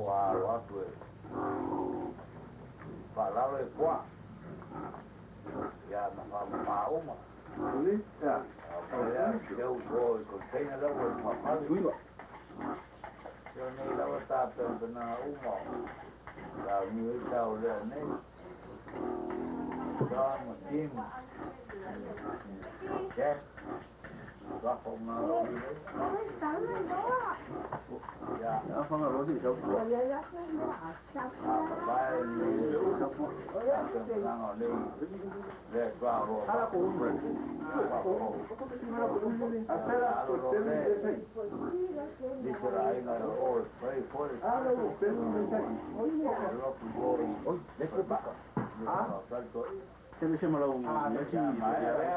o aro e. Whalaro e kua. Ia na wha ma uma. Uli? Ia. Ia, teu ko i container lau e mapali. Uiwa. Teo nei lau e tātou pena uma. Tau ni e tau lea nei. Tau ma tim. Check. Wako Ia.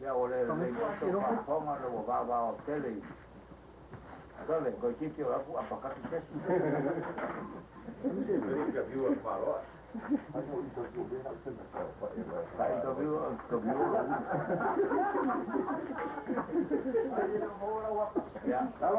Ia whanga roti i taupu. Vai ni taupu. Tau ngā nei. Le kwa ho. Hala ko umre. Apera ko tele de sei. Dice la aina de oro, spray for it. Hala ko tele de sei. Rock and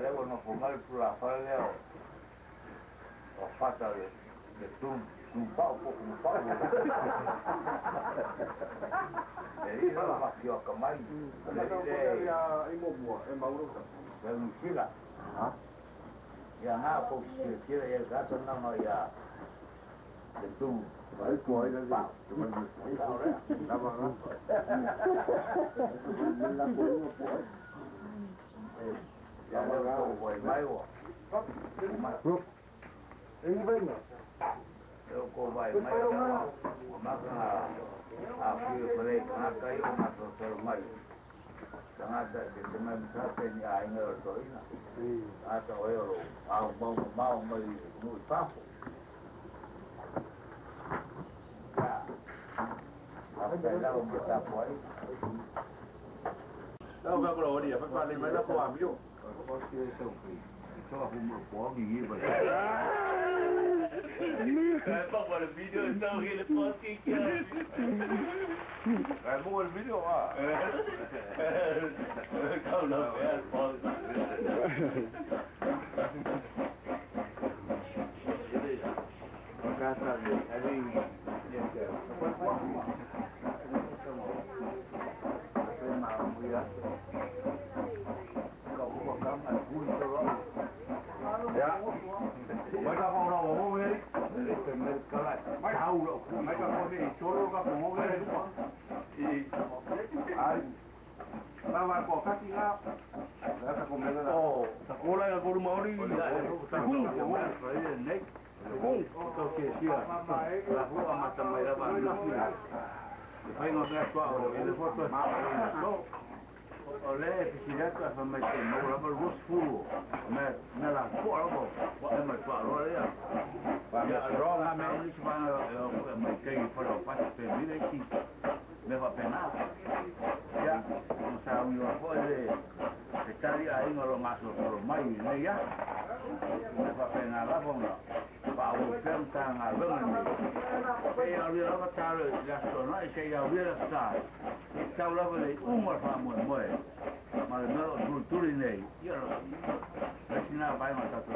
devono fumare sulla falda ho, ho fatto che tu un po' un po' e io non la faccio mai le direi per uscire ya na po si kira để tu với cuối nó vào chúng mình thấy vào đấy nó vào nó mình là cuối nó cuối dạ nó ra. Quầy máy của lúc ý với nhỉ đâu có vậy máy đâu mà là à phía bên này cái mà tôi tôi máy Sangat dengan sate ni aing ertoi na. Ato ero, au mau mau mai mutafo. Só arruma pó e vai. Tahu kita posting ke. Vai mo el video Ja. Mereka Oh, mà Oleh pisirat ka fa mai te mo ra ros fu me me la ko ra bo wa me pa ro ya ya ro ga me ni pa na me ke fa ro pa te mi de ki me va pena ya no sa Paolo Piantana, Romani, e a vira la tale la sona e sei a vira sta. E tau lava lei umar fa moe moe, ma le mero culturi nei, io lo so, la sinà vai ma tatu.